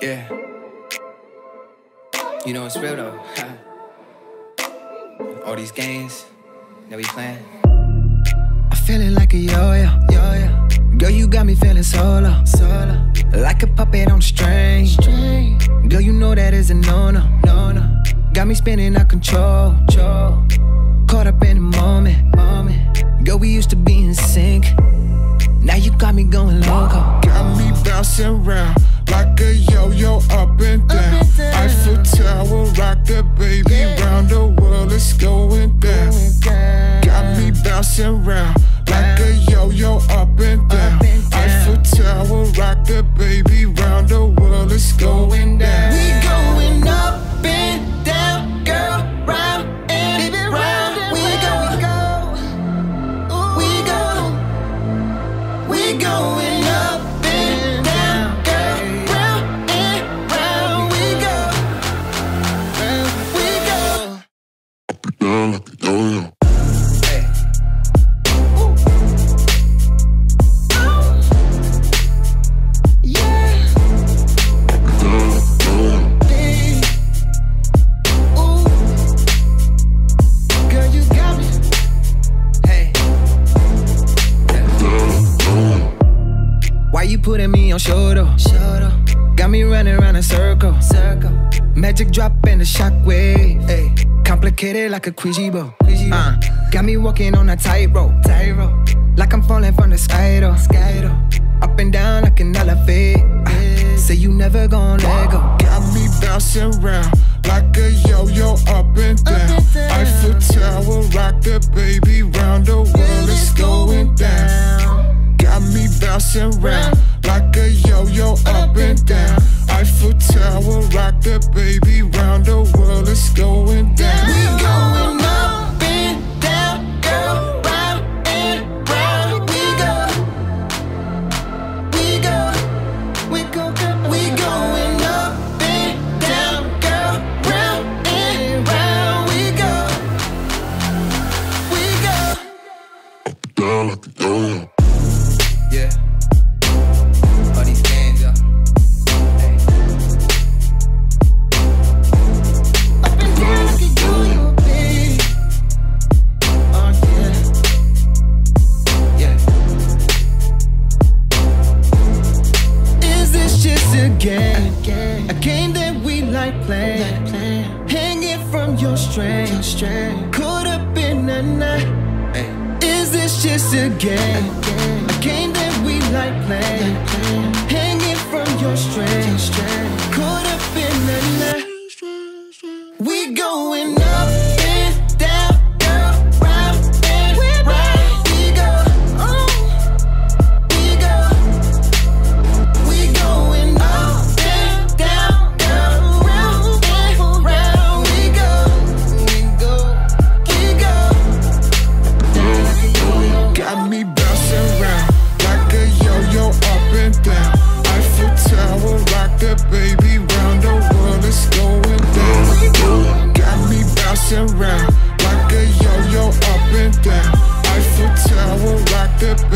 Yeah. You know it's real though. All these games that we playing. I'm feeling like a yo-yo, yo-yo. Girl, you got me feeling solo, solo. Like a puppet on a string. string. Girl, you know that is a no-no, no-no. Got me spinning out control, control. Caught up in the moment, moment. Girl, we used to be in sync. Now you got me going loco. Got me bouncing around like a yo-yo up and down. Eiffel Tower, rock the baby round the world, it's going down. Got me bouncing around like a yo-yo up and down. Eiffel Tower, rock the baby round the world, it's going down. Putting me on shoulder? Shoulder. Got me running around in circle. Circle. Magic drop and the shockwave. Hey. Complicated like a Quijibo. Uh, got me walking on a tightrope. Tightrope. Like I'm falling from the sky though. Sky though. Up and down like an elevate. Uh, say you never gonna let go. Got me bouncing around like a yo-yo up and down. Eiffel Tower, rock the baby round the world, it's going down. Got me bouncing around a yo-yo up and down. Eiffel Tower, rock the baby round the world, it's going down. We going up and down, girl, round and round. We go, we go, we go, we going up and down, girl, round and round. We go, we go. Down like a yo-yo. Game? A game that we like playing. Hanging from your string. Caught up in the night. Is this just a game? A game that we like playing. Hanging from your string. Caught up in the night. We going up that